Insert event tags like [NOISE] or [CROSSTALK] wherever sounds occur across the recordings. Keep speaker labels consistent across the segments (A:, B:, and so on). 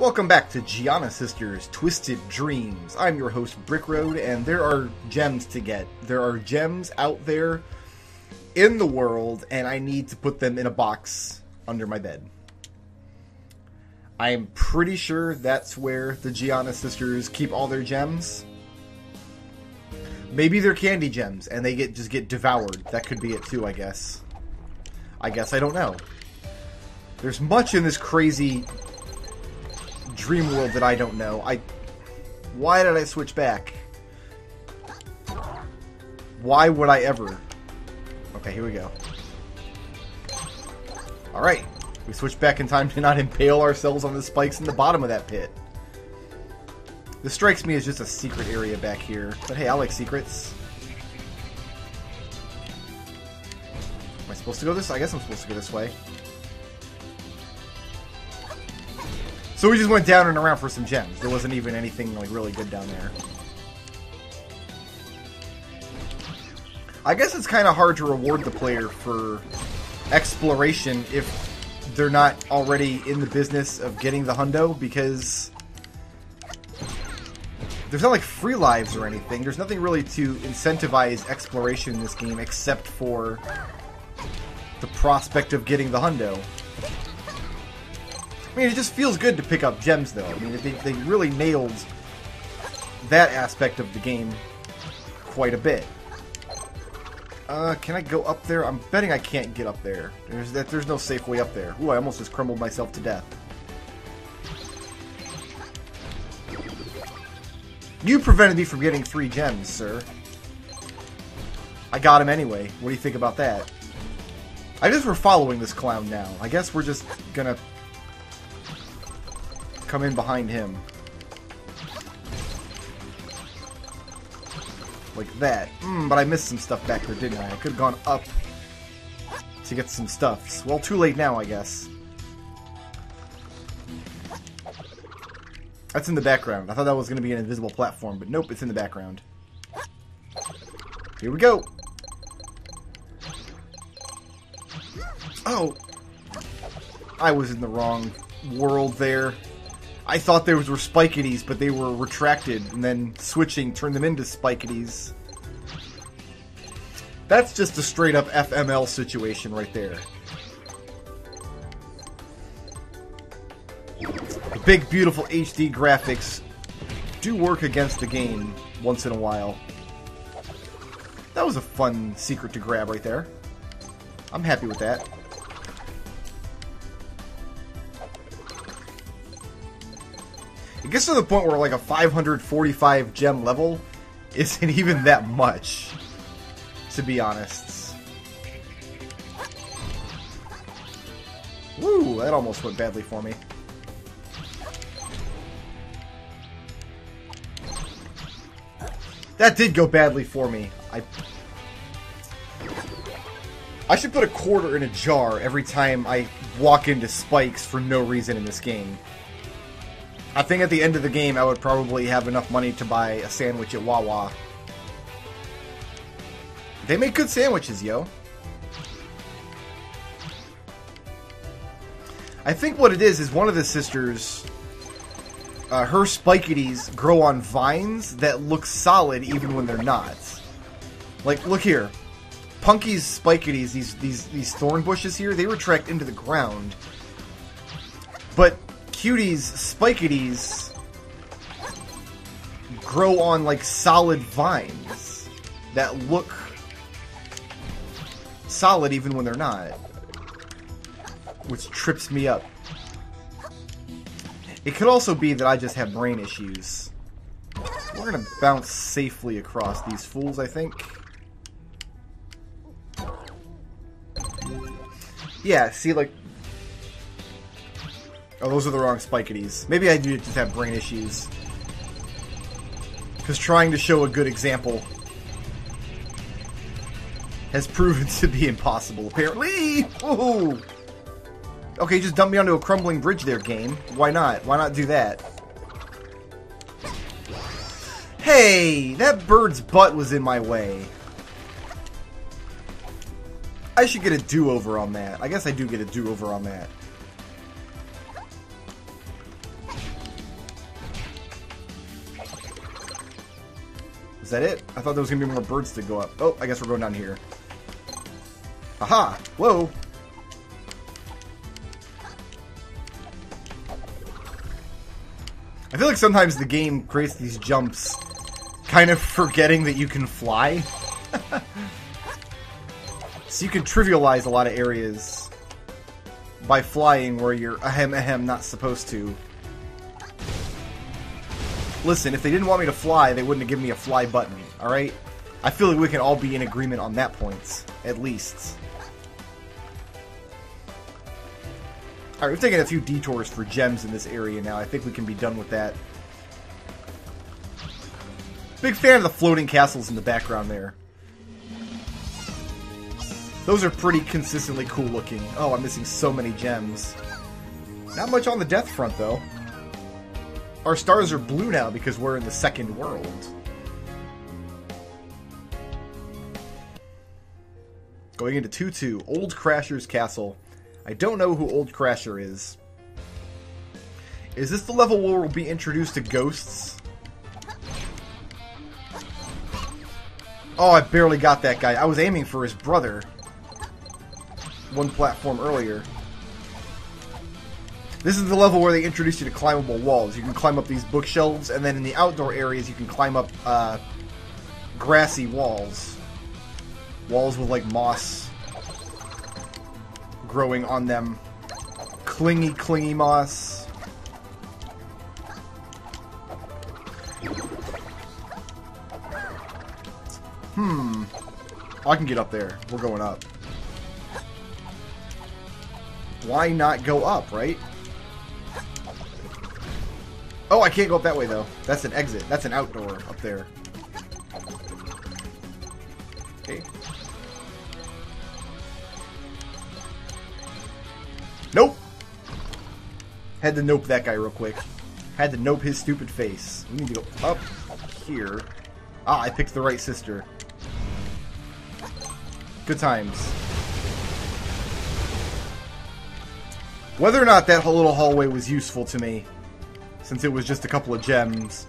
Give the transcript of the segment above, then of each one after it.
A: Welcome back to Giana Sisters Twisted Dreams. I'm your host, Brickroad, and there are gems to get. There are gems out there in the world, and I need to put them in a box under my bed. I am pretty sure that's where the Giana Sisters keep all their gems. Maybe they're candy gems, and they get just get devoured. That could be it too, I guess. I guess I don't know. There's much in this crazy dream world that I don't know. I. Why did I switch back? Why would I ever? Okay, here we go. Alright. We switched back in time to not impale ourselves on the spikes in the bottom of that pit. This strikes me as just a secret area back here. But hey, I like secrets. Am I supposed to go this? I guess I'm supposed to go this way. So we just went down and around for some gems. There wasn't even anything like really good down there. I guess it's kind of hard to reward the player for exploration if they're not already in the business of getting the hundo because there's not like free lives or anything. There's nothing really to incentivize exploration in this game except for the prospect of getting the hundo. I mean, it just feels good to pick up gems, though. I mean, they, they really nailed that aspect of the game quite a bit. Uh, can I go up there? I'm betting I can't get up there. There's that. There's no safe way up there. Ooh, I almost just crumbled myself to death. You prevented me from getting three gems, sir. I got him anyway. What do you think about that? I guess we're following this clown now. I guess we're just gonna come in behind him. Like that. Mm, but I missed some stuff back there, didn't I? I could have gone up to get some stuff. Well, too late now, I guess. That's in the background. I thought that was going to be an invisible platform, but nope, it's in the background. Here we go. Oh. I was in the wrong world there. I thought those were Spiketies, but they were retracted, and then switching turned them into Spiketies. That's just a straight up FML situation right there. The big, beautiful HD graphics do work against the game once in a while. That was a fun secret to grab right there. I'm happy with that. It gets to the point where like a 545 gem level isn't [LAUGHS] even that much, to be honest. Woo, that almost went badly for me. That did go badly for me. I I should put a quarter in a jar every time I walk into spikes for no reason in this game. I think at the end of the game, I would probably have enough money to buy a sandwich at Wawa. They make good sandwiches, yo. I think what it is is one of the sisters, uh, her spiketies grow on vines that look solid even when they're not. Like, look here. Punky's spiketies, these these these thorn bushes here, they retract into the ground. Cutie's Spiketies grow on like solid vines that look solid even when they're not. Which trips me up. It could also be that I just have brain issues. We're gonna bounce safely across these fools, I think. Yeah, see, like, Oh, those are the wrong spiketies. Maybe I do just have brain issues. Because trying to show a good example has proven [LAUGHS] to be impossible, apparently! Okay, just dump me onto a crumbling bridge there, game. Why not? Why not do that? Hey! That bird's butt was in my way. I should get a do-over on that. I guess I do get a do-over on that. Is that it? I thought there was gonna be more birds to go up. Oh, I guess we're going down here. Aha! Whoa! I feel like sometimes the game creates these jumps kind of forgetting that you can fly. [LAUGHS] so you can trivialize a lot of areas by flying where you're ahem ahem not supposed to. Listen, if they didn't want me to fly, they wouldn't have given me a fly button, alright? I feel like we can all be in agreement on that point, at least. Alright, we've taken a few detours for gems in this area now. I think we can be done with that. Big fan of the floating castles in the background there. Those are pretty consistently cool looking. Oh, I'm missing so many gems. Not much on the death front, though. Our stars are blue now because we're in the second world. Going into 2-2, Old Crasher's Castle. I don't know who Old Crasher is. Is this the level where we'll be introduced to ghosts? Oh, I barely got that guy. I was aiming for his brother. One platform earlier. This is the level where they introduce you to climbable walls. You can climb up these bookshelves, and then in the outdoor areas, you can climb up uh, grassy walls. Walls with, like, moss growing on them. Clingy, clingy moss. Hmm. I can get up there. We're going up. Why not go up, right? Oh, I can't go up that way, though. That's an exit. That's an outdoor up there. Okay. Nope! Had to nope that guy real quick. Had to nope his stupid face. We need to go up here. Ah, I picked the right sister. Good times. Whether or not that little hallway was useful to me, since it was just a couple of gems,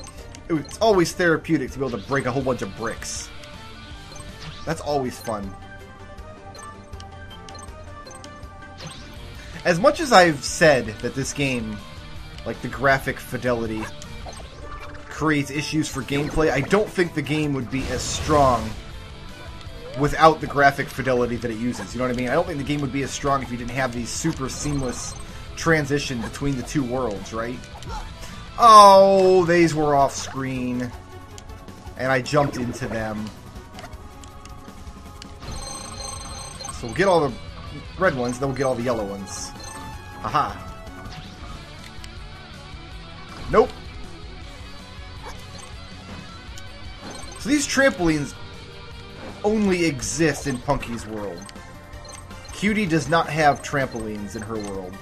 A: it's always therapeutic to be able to break a whole bunch of bricks. That's always fun. As much as I've said that this game, like the graphic fidelity, creates issues for gameplay, I don't think the game would be as strong without the graphic fidelity that it uses. You know what I mean? I don't think the game would be as strong if you didn't have these super seamless transition between the two worlds, right? Oh, these were off screen. And I jumped into them. So we'll get all the red ones, then we'll get all the yellow ones. Aha. Nope. So these trampolines only exist in Punky's world. Cutie does not have trampolines in her world.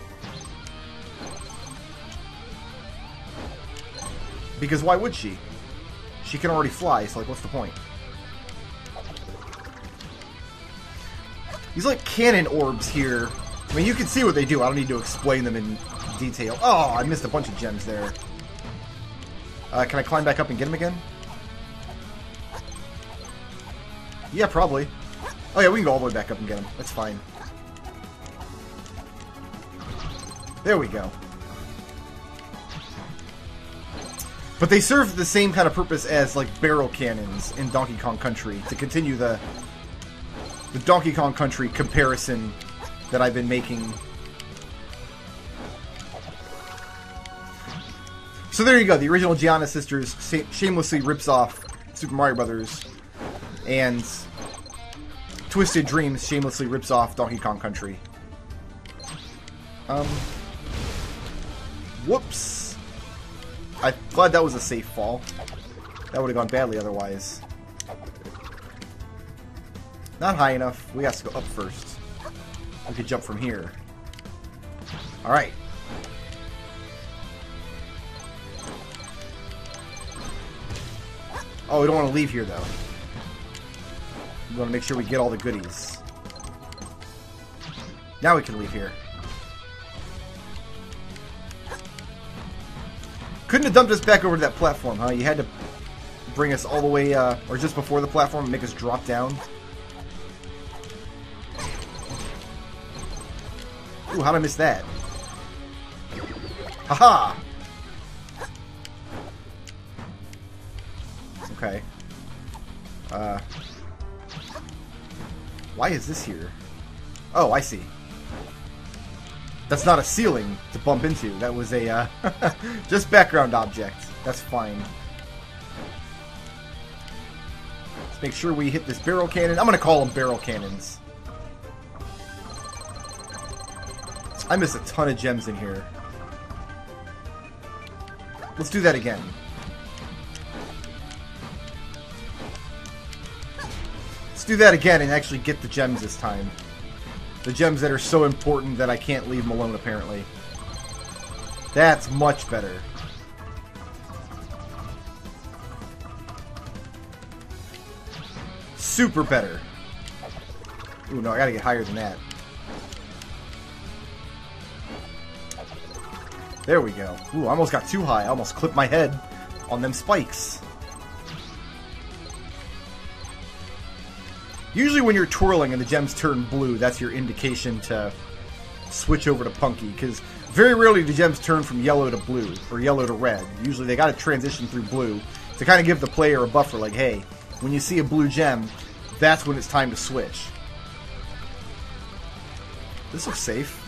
A: Because why would she? She can already fly, so like, what's the point? These like cannon orbs here. I mean, you can see what they do. I don't need to explain them in detail. Oh, I missed a bunch of gems there. Uh, can I climb back up and get them again? Yeah, probably. Oh yeah, we can go all the way back up and get them. That's fine. There we go. But they serve the same kind of purpose as like barrel cannons in Donkey Kong Country to continue the the Donkey Kong Country comparison that I've been making. So there you go. The original Giana Sisters shamelessly rips off Super Mario Brothers, and Twisted Dreams shamelessly rips off Donkey Kong Country. Um. Whoops. I'm glad that was a safe fall. That would have gone badly otherwise. Not high enough. We got to go up first. We could jump from here. Alright. Oh, we don't want to leave here, though. We want to make sure we get all the goodies. Now we can leave here. Couldn't have dumped us back over to that platform, huh? You had to bring us all the way, uh, or just before the platform and make us drop down. Ooh, how'd I miss that? Haha! Okay. Uh... Why is this here? Oh, I see. That's not a ceiling to bump into. That was a, uh, [LAUGHS] just background object. That's fine. Let's make sure we hit this barrel cannon. I'm gonna call them barrel cannons. I missed a ton of gems in here. Let's do that again. Let's do that again and actually get the gems this time. The gems that are so important that I can't leave them alone, apparently. That's much better. Super better. Ooh, no, I gotta get higher than that. There we go. Ooh, I almost got too high. I almost clipped my head on them spikes. Usually when you're twirling and the gems turn blue, that's your indication to switch over to Punky, because very rarely do gems turn from yellow to blue, or yellow to red. Usually they gotta transition through blue to kind of give the player a buffer, like, hey, when you see a blue gem, that's when it's time to switch. This looks safe.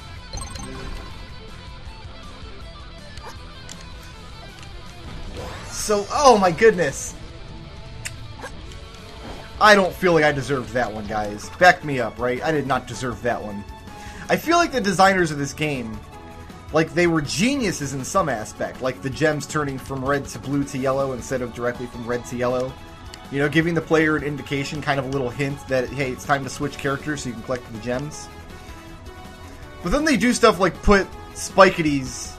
A: So, oh my goodness! I don't feel like I deserved that one, guys. Back me up, right? I did not deserve that one. I feel like the designers of this game, like they were geniuses in some aspect, like the gems turning from red to blue to yellow instead of directly from red to yellow. You know, giving the player an indication, kind of a little hint that, hey, it's time to switch characters so you can collect the gems. But then they do stuff like put Spiketies...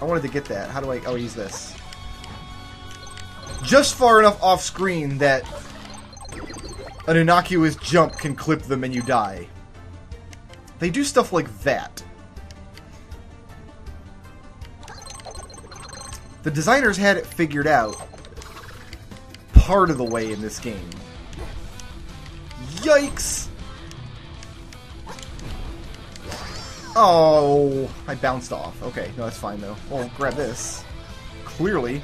A: I wanted to get that. How do I... Oh, use this. Just far enough off screen that an innocuous jump can clip them and you die. They do stuff like that. The designers had it figured out part of the way in this game. Yikes! Oh, I bounced off. Okay, no, that's fine though. Well, grab this. Clearly.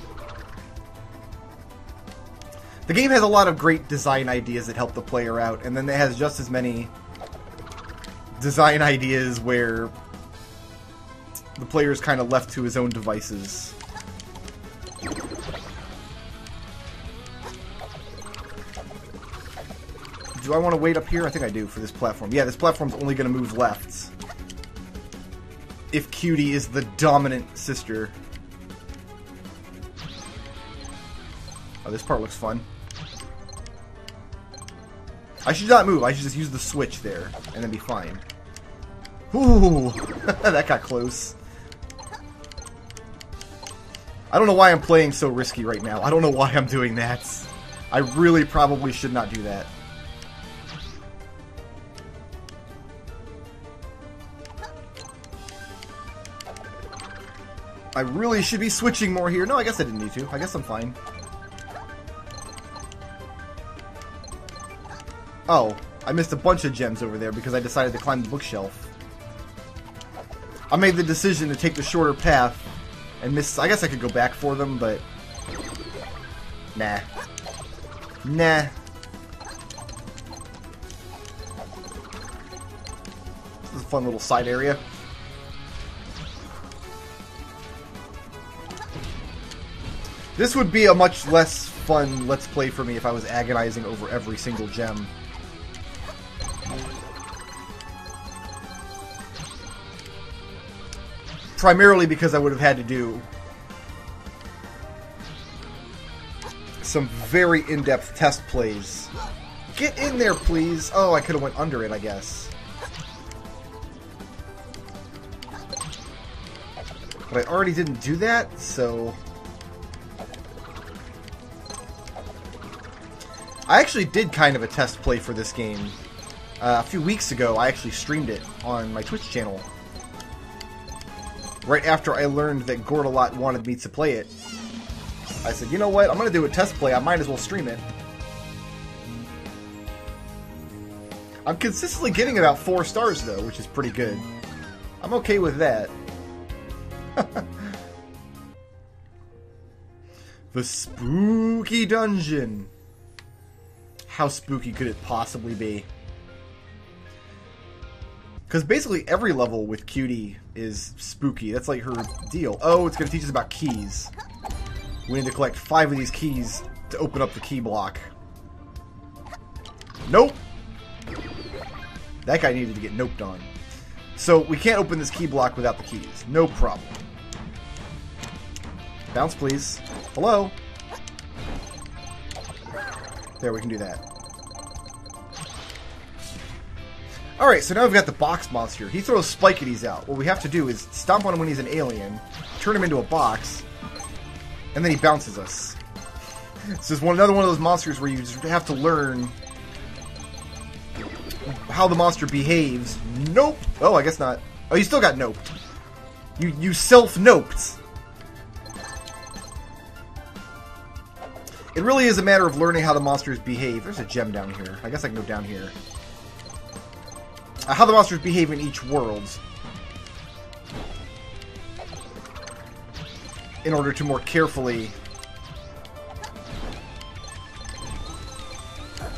A: The game has a lot of great design ideas that help the player out, and then it has just as many design ideas where the player is kind of left to his own devices. Do I want to wait up here? I think I do for this platform. Yeah, this platform's only going to move left. If Cutie is the dominant sister. Oh, this part looks fun. I should not move. I should just use the switch there, and then be fine. Ooh, [LAUGHS] that got close. I don't know why I'm playing so risky right now. I don't know why I'm doing that. I really probably should not do that. I really should be switching more here. No, I guess I didn't need to. I guess I'm fine. Oh, I missed a bunch of gems over there because I decided to climb the bookshelf. I made the decision to take the shorter path and miss... I guess I could go back for them, but... Nah. Nah. This is a fun little side area. This would be a much less fun Let's Play for me if I was agonizing over every single gem. Primarily because I would have had to do some very in-depth test plays. Get in there, please! Oh, I could have went under it, I guess. But I already didn't do that, so... I actually did kind of a test play for this game. Uh, a few weeks ago, I actually streamed it on my Twitch channel. Right after I learned that Gordalot wanted me to play it. I said, you know what? I'm going to do a test play. I might as well stream it. I'm consistently getting about four stars, though, which is pretty good. I'm okay with that. [LAUGHS] the spooky dungeon. How spooky could it possibly be? Because basically every level with Cutie is spooky. That's like her deal. Oh, it's going to teach us about keys. We need to collect five of these keys to open up the key block. Nope. That guy needed to get noped on. So we can't open this key block without the keys. No problem. Bounce, please. Hello? There, we can do that. Alright, so now we've got the box monster. He throws Spiketies out. What we have to do is stomp on him when he's an alien, turn him into a box, and then he bounces us. This is one another one of those monsters where you just have to learn how the monster behaves. Nope. Oh, I guess not. Oh, you still got noped. You you self noped. It really is a matter of learning how the monsters behave. There's a gem down here. I guess I can go down here. Uh, how the monsters behave in each world. In order to more carefully...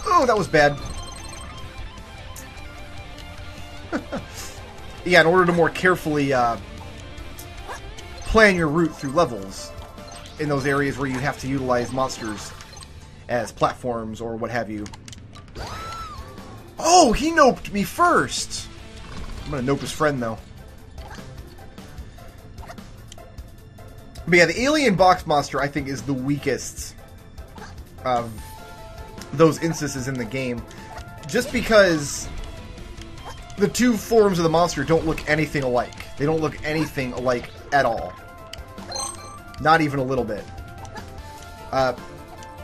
A: Oh, that was bad. [LAUGHS] yeah, in order to more carefully uh, plan your route through levels in those areas where you have to utilize monsters as platforms or what have you. Oh, he noped me first! I'm gonna nope his friend, though. But yeah, the alien box monster, I think, is the weakest of those instances in the game. Just because the two forms of the monster don't look anything alike. They don't look anything alike at all. Not even a little bit. Uh,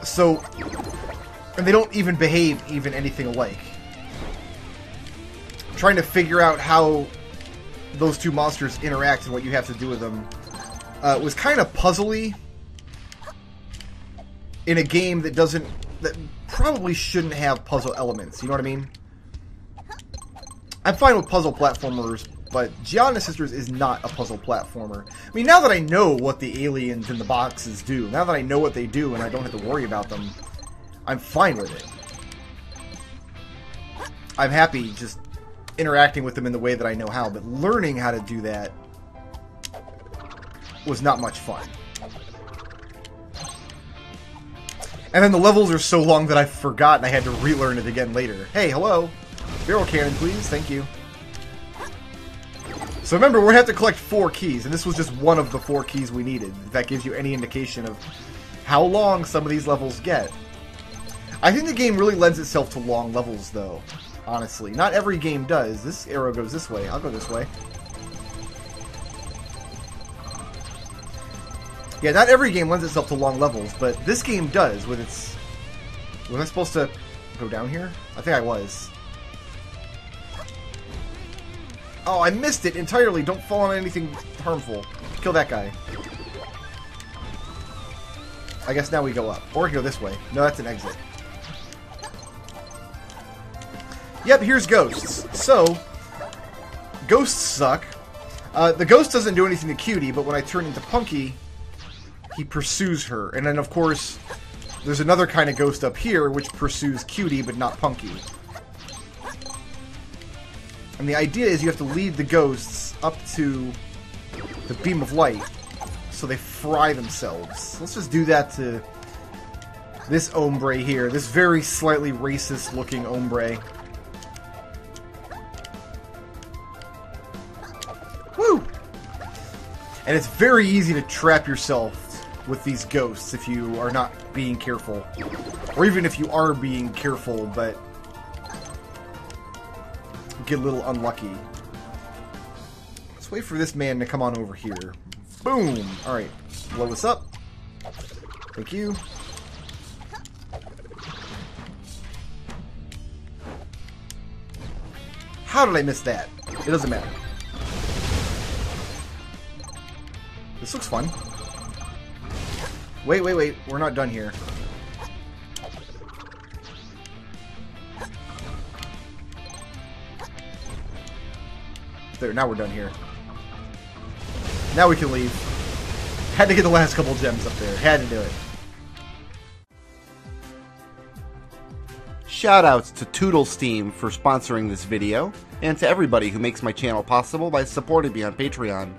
A: so, and they don't even behave even anything alike. Trying to figure out how those two monsters interact and what you have to do with them uh, was kind of puzzly in a game that doesn't that probably shouldn't have puzzle elements. You know what I mean? I'm fine with puzzle platformers, but Giana Sisters is not a puzzle platformer. I mean, now that I know what the aliens in the boxes do, now that I know what they do and I don't have to worry about them, I'm fine with it. I'm happy just interacting with them in the way that I know how, but learning how to do that was not much fun. And then the levels are so long that I forgot and I had to relearn it again later. Hey, hello! Barrel cannon, please. Thank you. So remember, we're going to have to collect four keys, and this was just one of the four keys we needed. If that gives you any indication of how long some of these levels get. I think the game really lends itself to long levels, though. Honestly. Not every game does. This arrow goes this way. I'll go this way. Yeah, not every game lends itself to long levels, but this game does with its... Was I supposed to go down here? I think I was. Oh, I missed it entirely. Don't fall on anything harmful. Kill that guy. I guess now we go up. Or go this way. No, that's an exit. Yep, here's ghosts. So, ghosts suck. Uh, the ghost doesn't do anything to Cutie, but when I turn into Punky, he pursues her. And then, of course, there's another kind of ghost up here which pursues Cutie, but not Punky. And the idea is you have to lead the ghosts up to the beam of light so they fry themselves. Let's just do that to this ombre here, this very slightly racist looking ombre. And it's very easy to trap yourself with these ghosts if you are not being careful. Or even if you are being careful, but get a little unlucky. Let's wait for this man to come on over here. Boom! Alright, blow this up. Thank you. How did I miss that? It doesn't matter. This looks fun. Wait, wait, wait. We're not done here. There, now we're done here. Now we can leave. Had to get the last couple gems up there. Had to do it.
B: Shoutouts to Toodle Steam for sponsoring this video, and to everybody who makes my channel possible by supporting me on Patreon.